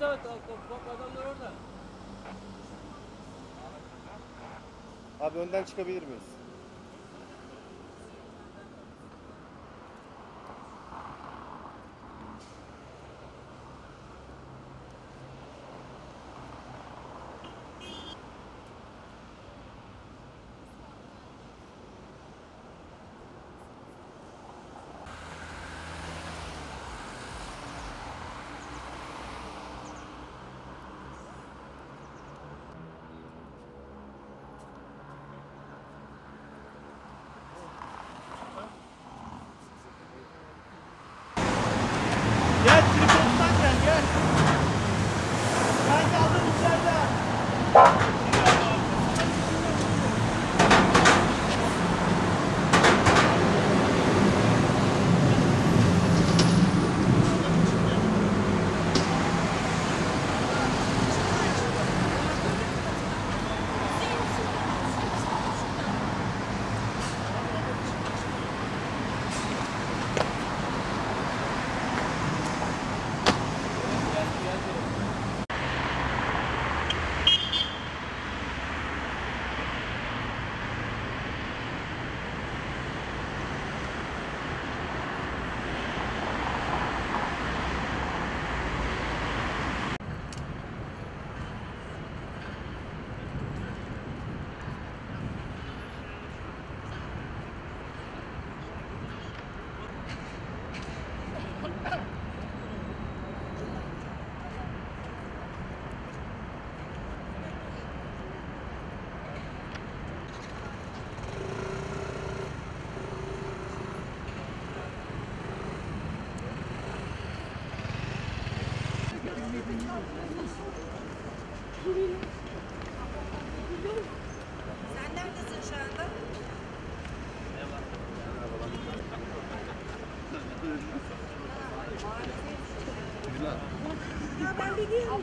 Evet evet bak adamlar orada. Abi önden çıkabilir miyiz? Sen neredesin şu anda? Ya ben biliyorum.